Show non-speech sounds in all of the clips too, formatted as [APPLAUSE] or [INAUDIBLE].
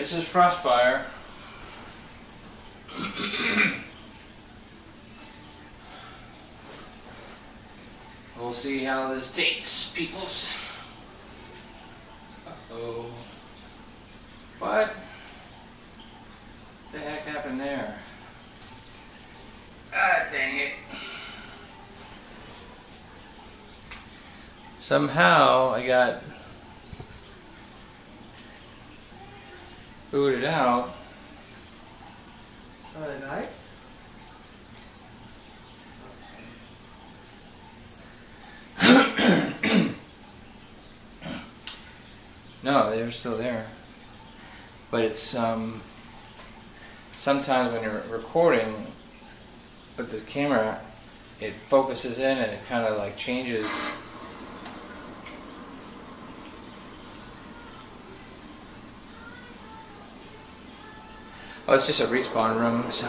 this is Frostfire. we'll see how this takes, peoples. Uh-oh. What? the heck happened there? Ah, dang it. Somehow I got booted out. Are they nice? [COUGHS] No, they were still there. But it's um, sometimes when you're recording with the camera, it focuses in and it kind of like changes. Oh, it's just a respawn room, so.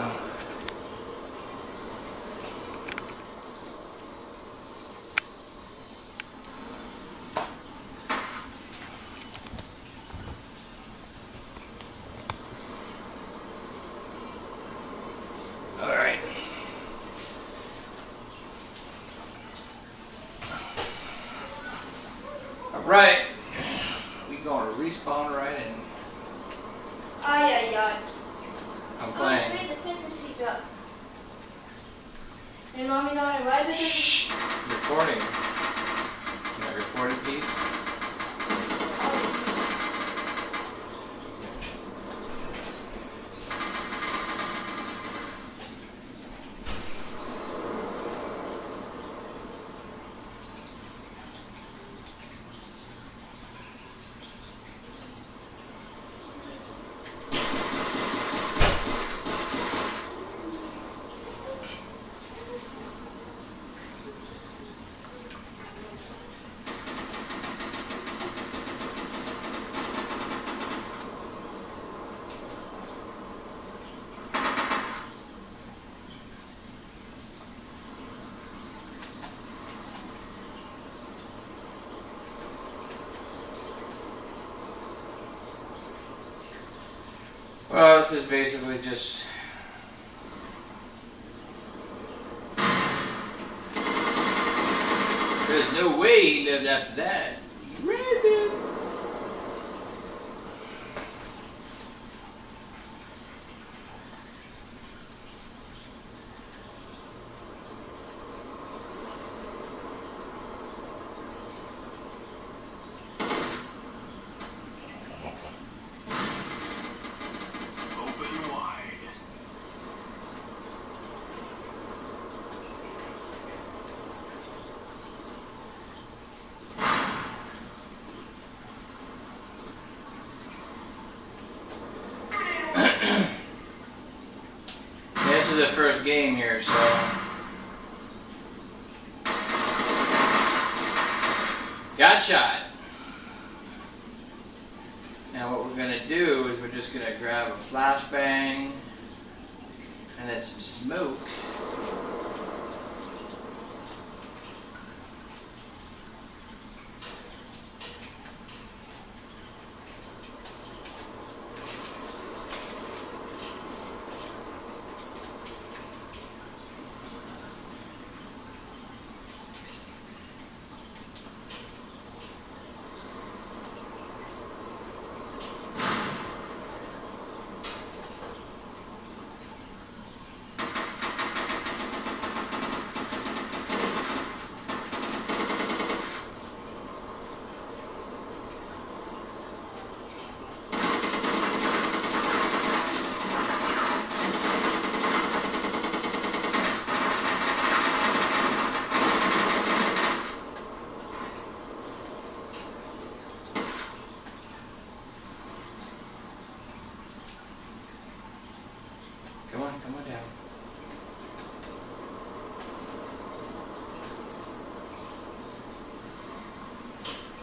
Alright. Alright. We to respawn right in. Ay, ay, ay. I'm playing. straight the fitness sheet up. Hey, mommy, daughter, why is it? Shh. Recording. My recording piece. Well, this is basically just. There's no way he lived after that. Game here, so. Got shot. Now what we're gonna do is we're just gonna grab a flashbang and then some smoke. Come on, come on down.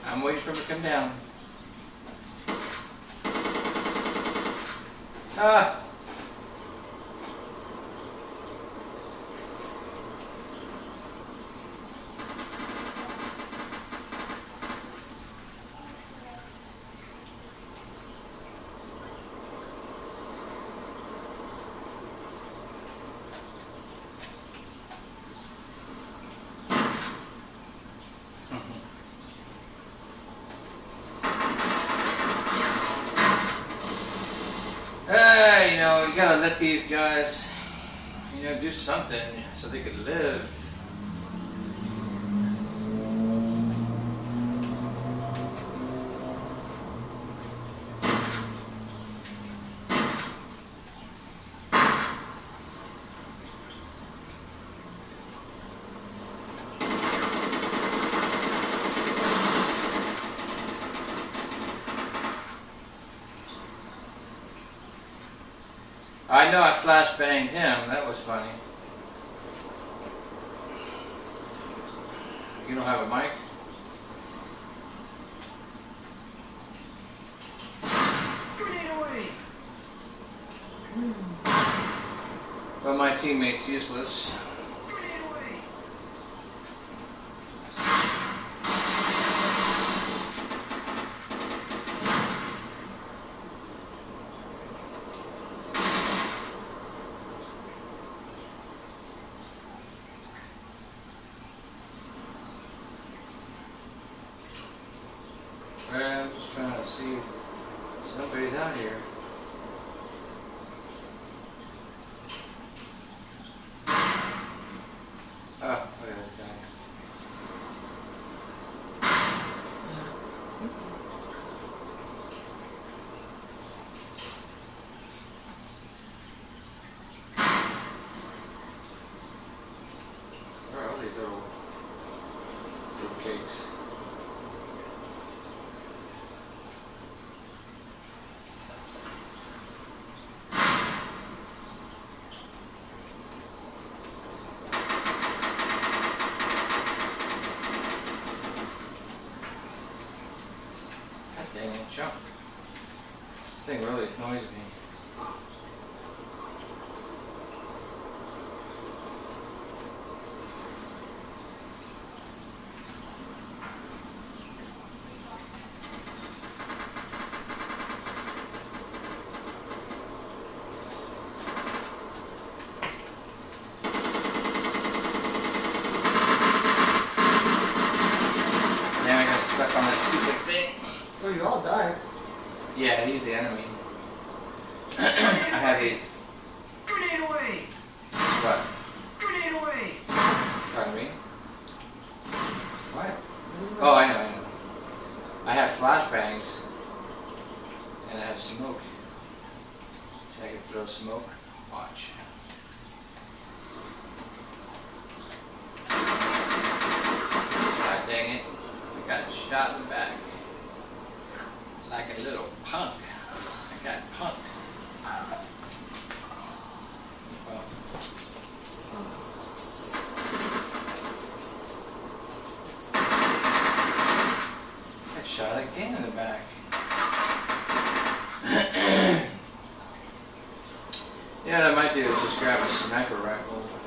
I'm waiting for him to come down. Ah! Gotta let these guys, you know, do something so they could live. I know I flashbanged him. That was funny. You don't have a mic? But my teammate's useless. Grenade away! Well, I'm just trying to see if somebody's out here. Oh, look at this guy. Where are all these little, cakes? God dang it, jump. This thing really annoys me. Now I got stuck on that stupid thing. Oh, you all died. Yeah, he's the enemy. [CLEARS THROAT] I have these. Grenade away! What? Grenade away! Talking to me? What? Oh, I know, I know. I have flashbangs. And I have smoke. So I can throw smoke. Watch. God dang it. I got shot in the back. Like a little punk. Got punked. I shot again in the back. [CLEARS THROAT] yeah, what I might do is just grab a sniper rifle.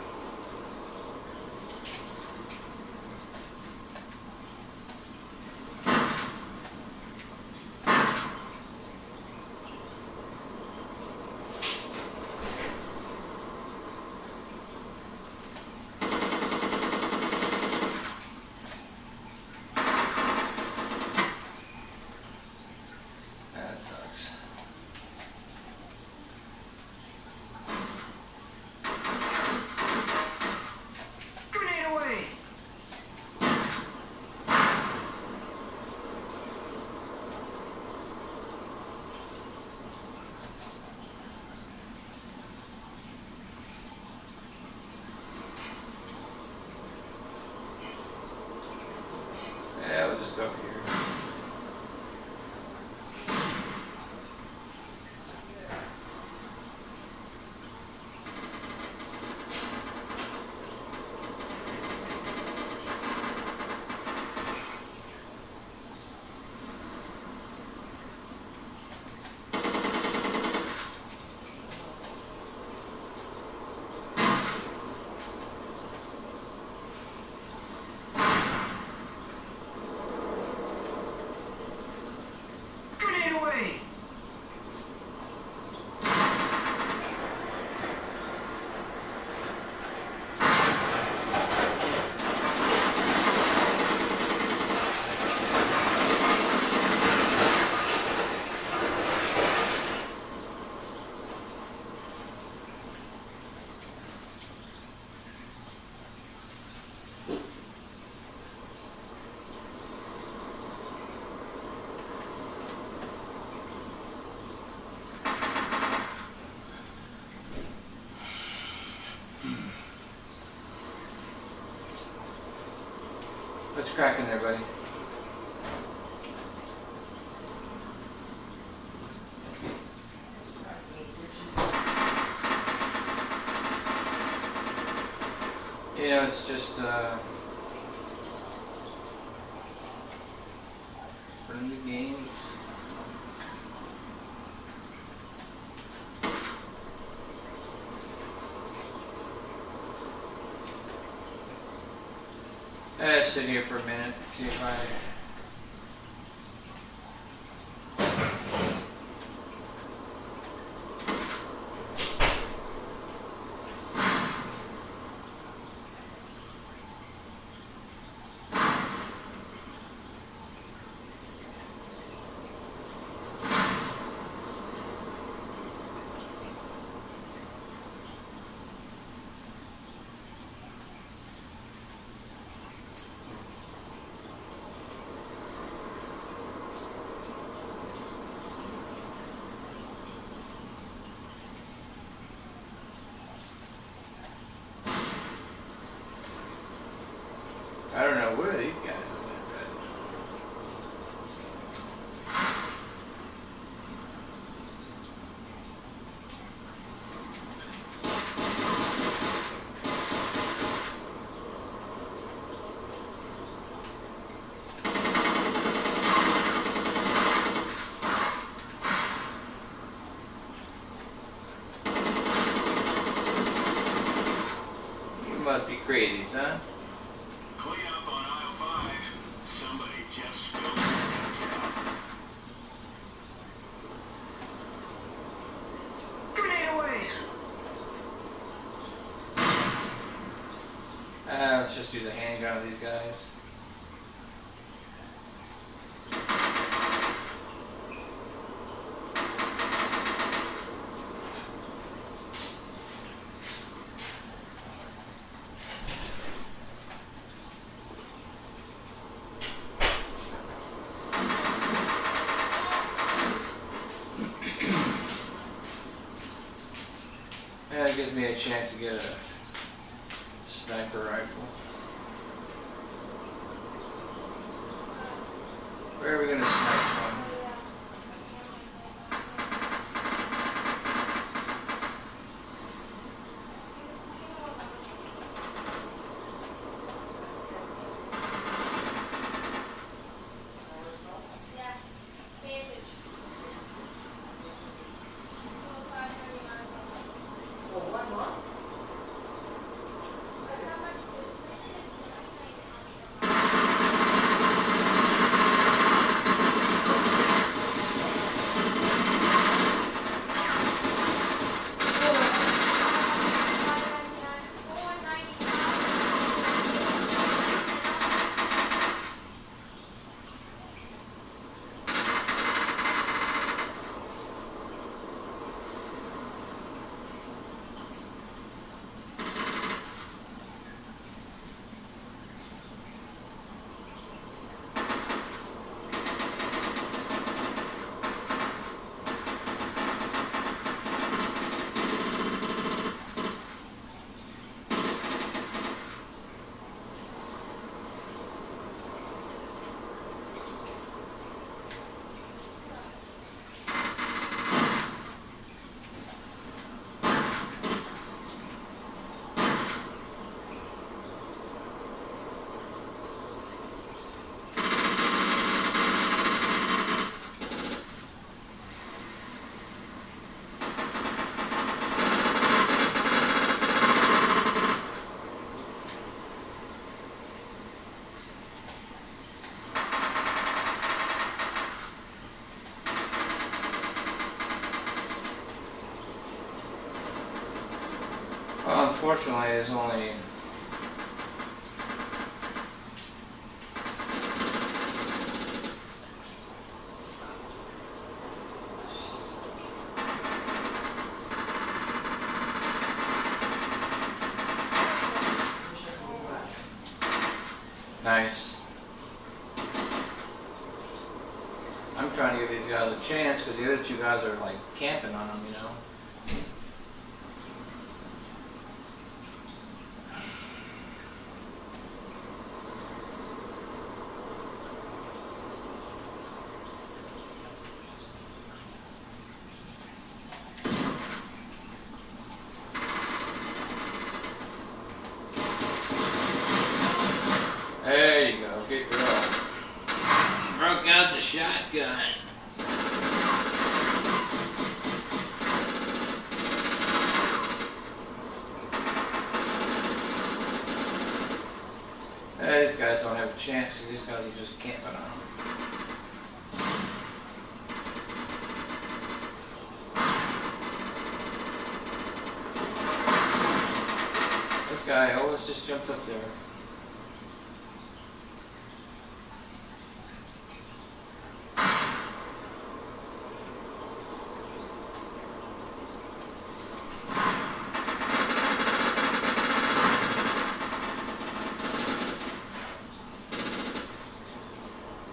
You know, it's just uh, friendly games. Uh, sit here for a minute, see if I. 시작. Chance to get a unfortunately, there's only nice. I'm trying to give these guys a chance because the other two guys are like camping on them, you know. Shotgun. Eh, these guys don't have a chance because these guys are just camping. This guy always just jumped up there.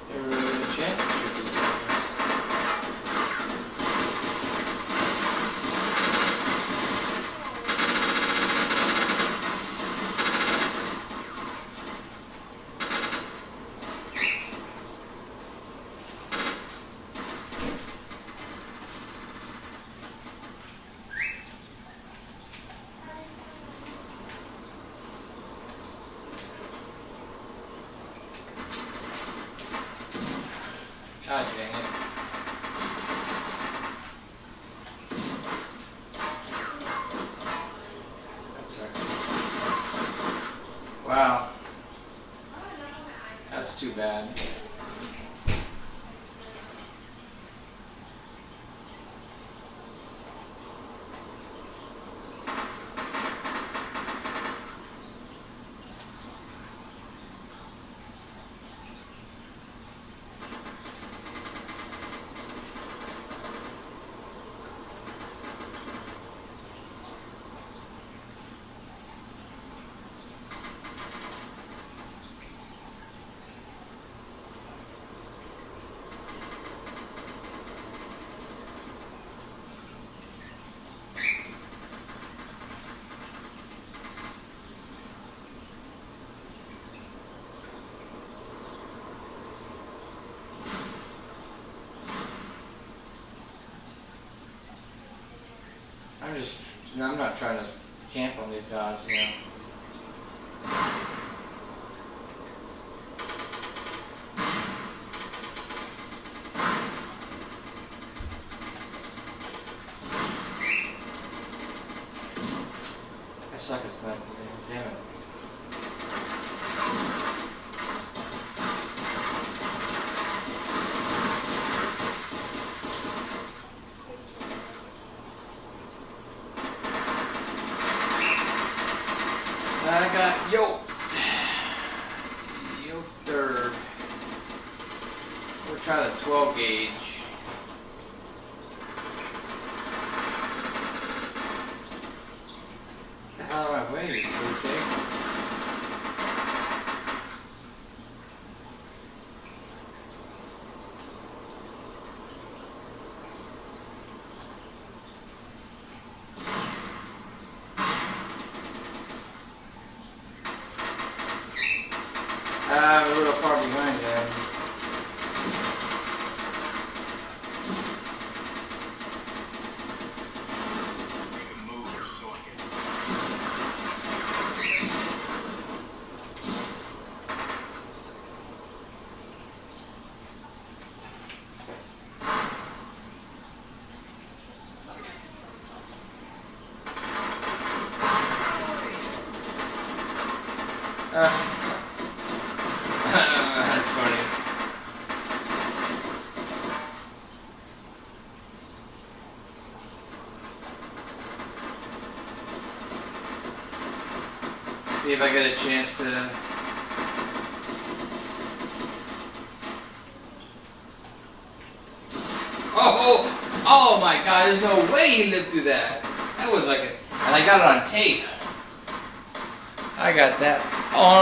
Never really had a chance to shoot these guys. God dang it. That's right. Wow, that's too bad. I'm just, I'm not trying to camp on these guys, you know. I suck at sniping, damn it. I got yoked. Yoked third. We'll try the 12 gauge. The hell am I waiting for, Jake? Ah, I'm a little far behind there. Make a move or so I can. Ah. That's funny. See if I get a chance to. Oh, oh, oh my god, there's no way he lived through that. That was like a. And I got it on tape. I got that on